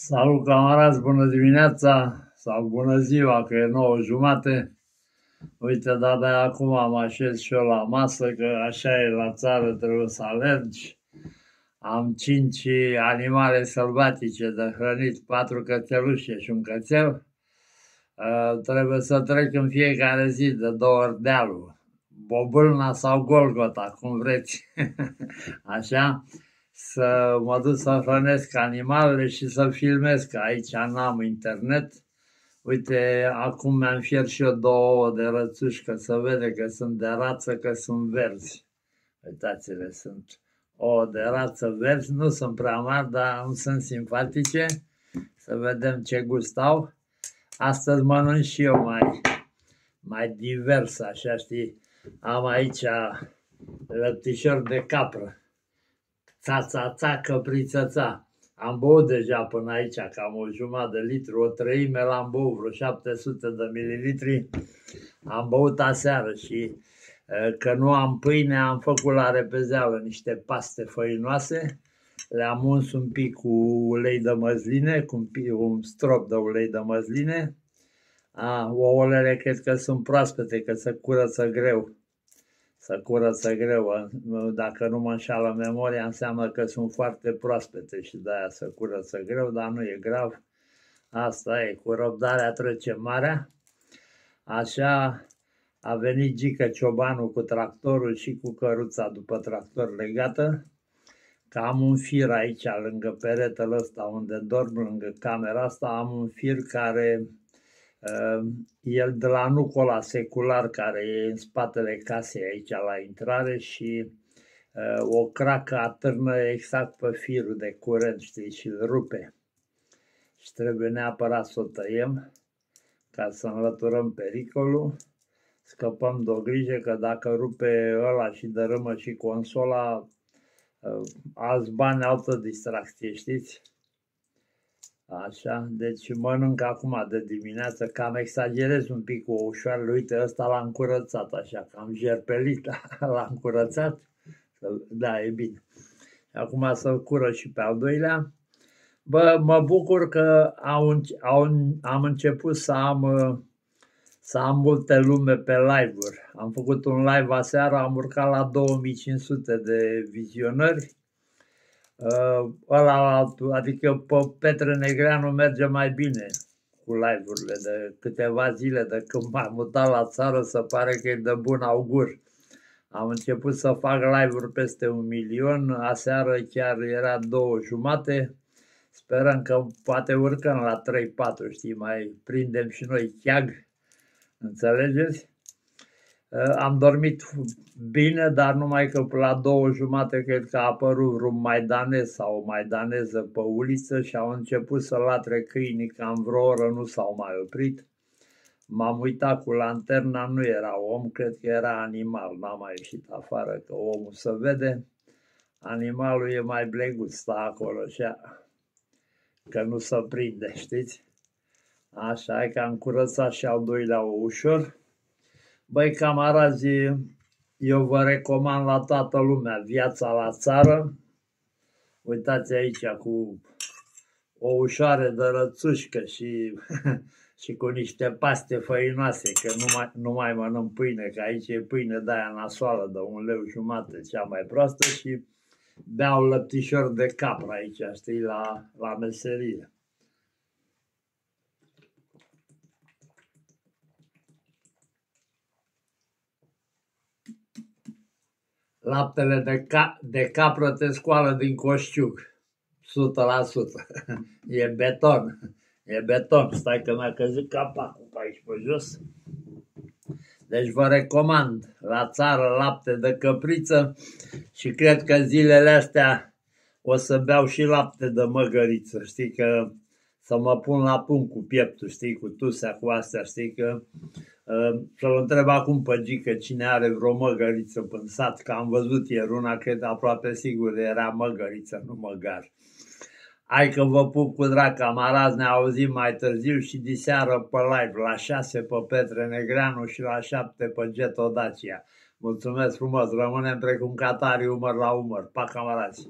Salut camarazi, bună dimineața sau bună ziua, că e nouă jumate. Uite, da, de acum am așez și eu la masă, că așa e la țară, trebuie să alergi. Am cinci animale sălbatice de hrănit, patru cățelușe și un cățel. Uh, trebuie să trec în fiecare zi de două ori dealul. Bobâlna sau Golgota, cum vreți. așa să mă duc să hrănesc animalele și să filmez, că aici n-am internet. Uite, acum mi-am fier și eu două ouă de rățuși, că să vede că sunt de rață, că sunt verzi. Uitați-le, sunt ouă de rață verzi, nu sunt prea mari, dar nu sunt simpatice. Să vedem ce gust au. Astăzi mănânc și eu mai, mai divers, așa știi. Am aici lăptișor de capră ța, ța, ța, căpriță, ța. Am băut deja până aici cam o jumătate de litru, o treime l-am băut, vreo 700 de mililitri. Am băut aseară și că nu am pâine, am făcut la repezeală niște paste făinoase, le-am uns un pic cu ulei de măsline, cu un, pic, un strop de ulei de măsline. A, ouălele cred că sunt proaspete, că se curăță greu să curăță greu. Dacă nu mă înșală memoria, înseamnă că sunt foarte proaspete și de-aia să curăță greu, dar nu e grav. Asta e, cu răbdarea trece marea. Așa a venit Gică Ciobanu cu tractorul și cu căruța după tractor legată, că am un fir aici, lângă peretele ăsta unde dorm, lângă camera asta, am un fir care Ehm, el de la Nucola Secular, care e în spatele casei aici la intrare și ehm, o cracă atârnă exact pe firul de curent, știi, și îl rupe. Și trebuie neapărat să o tăiem ca să înlăturăm pericolul. Scăpăm de o grijă că dacă rupe ăla și dărâmă și consola, ehm, alți bani, altă distracție, știți? Așa, deci mănânc acum de dimineață, cam exagerez un pic cu ușoarele, uite, ăsta l-am curățat așa, cam jerpelit, l-am curățat, da, e bine. Acum să-l cură și pe al doilea. Bă, mă bucur că au, au, am început să am, să am multe lume pe live-uri. Am făcut un live aseară, am urcat la 2500 de vizionări uh, ăla, adică pe Petre Negreanu merge mai bine cu live-urile de câteva zile de când m-am mutat la țară, să pare că e de bun augur. Am început să fac live-uri peste un milion, aseară chiar era două jumate, sperăm că poate urcăm la 3-4, știi, mai prindem și noi cheag, înțelegeți? Eh, am dormit bine, dar numai că la două jumate cred că a apărut vreun maidanez sau o maidaneză pe uliță și au început să latre câinii, cam vreo oră nu s-au mai oprit. M-am uitat cu lanterna, nu era om, cred că era animal, n-am mai ieșit afară că omul se vede. Animalul e mai blegut, stă acolo așa, că nu se prinde, știți? Așa e că am curățat și al doilea ușor. Băi, camarazi, eu vă recomand la toată lumea viața la țară. Uitați aici cu o ușoare de rățușcă și, și cu niște paste făinoase, că nu mai, nu mai mănânc pâine, că aici e pâine de aia nasoală de un leu jumate, cea mai proastă și beau lăptișor de capră aici, știi, la, la meserie. Laptele de, ca, de capră te scoală din coșciuc. 100%. E beton. E beton. Stai că mi-a căzut capacul pe aici pe jos. Deci vă recomand la țară lapte de căpriță și cred că zilele astea o să beau și lapte de măgăriță. Știi că să mă pun la punct cu pieptul, știi, cu tusea, cu astea, știi că să-l întreb acum pe Gică cine are vreo măgăriță în sat, că am văzut ieri una, cred aproape sigur era măgăriță, nu măgar. Hai că vă pup cu drag, camarazi, ne auzim mai târziu și diseară pe live, la 6 pe Petre Negreanu și la 7 pe Getodacia. Mulțumesc frumos, rămânem precum catari umăr la umăr. Pa, camarazi!